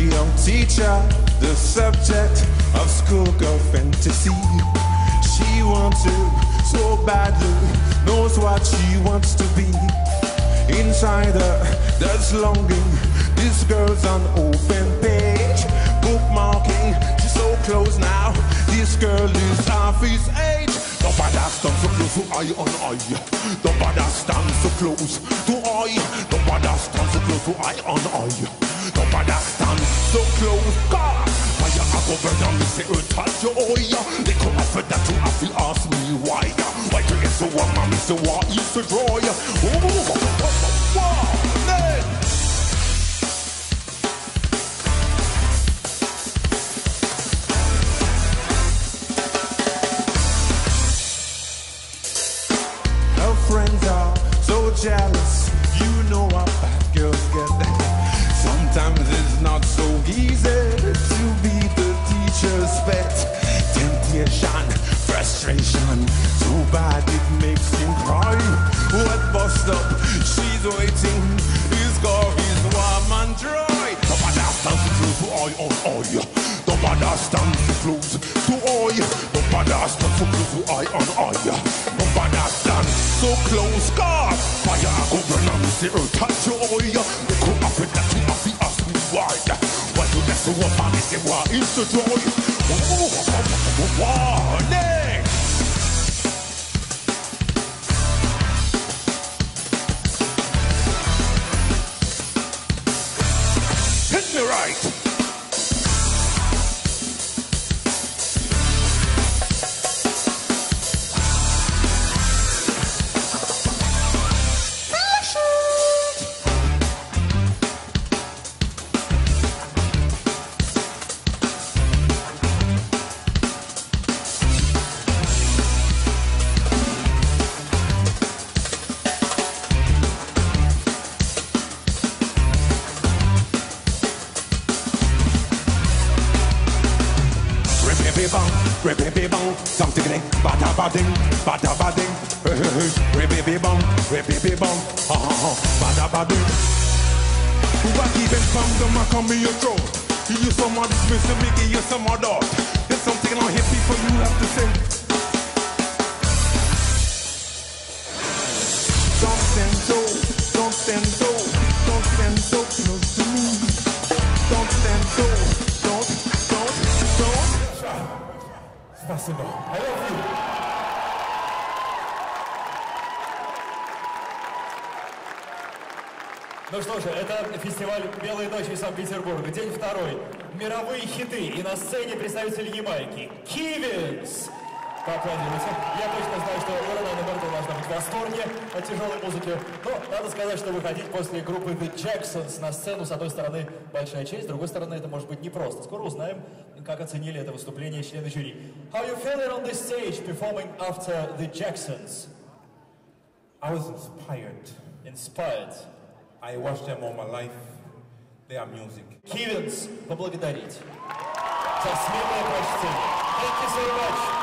young teacher, the subject of schoolgirl fantasy. She wants it so badly, knows what she wants to be. Inside her, there's longing. This girl's on open page, bookmarking. She's so close now. This girl is half his age. Nobody stands so close to eye on eye. Nobody stands so close to eye. Nobody stands so close to eye on eye. So close. God, why you a go burn me say oh touch your eye? They come for that too. I feel ask me why. Why to get so warm, mommy so what is oh, oh, oh, easy to be the teacher's pet. Temptation, frustration, so bad it makes him cry. What bust up? She's waiting. His car is warm and dry. Nobody stands so close to eye on eye. Nobody stands so close to eye. Nobody stands so close to eye on eye. Nobody stands so close. God, fire I go burn and say, oh, touch your eye. Why do that so what man say, why is the joy? Oh, warning. Hit me right. Ribby-bang, ribby-bang, something ding, bada bading, bada bading, hey eh, eh, hey eh, hey, ribby-bang, ribby-bang, ha ha ha, bada bading. Who are keeping from the mark on me your throat? You use some of this missing, give you some of that. There's something on hit people you have to. Don't stand so, stand so, Спасибо. I love you. Ну что же, это фестиваль «Белые ночи» Санкт-Петербурга. День второй. Мировые хиты. И на сцене представитель Ямайки. Кивинс! Поаплодируйте. Я точно знаю, что Рональда Мертл должна быть в восторге от тяжелой музыки. Но надо сказать, что выходить после группы The Jacksons на сцену, с одной стороны, большая честь, с другой стороны, это может быть непросто. Скоро узнаем, как оценили это выступление члены жюри. How you feeling on this stage performing after The Jacksons? I was inspired. Inspired. I watched them all my life. Their music. Кивинс поблагодарить за смелое прочтение. Thank you so much.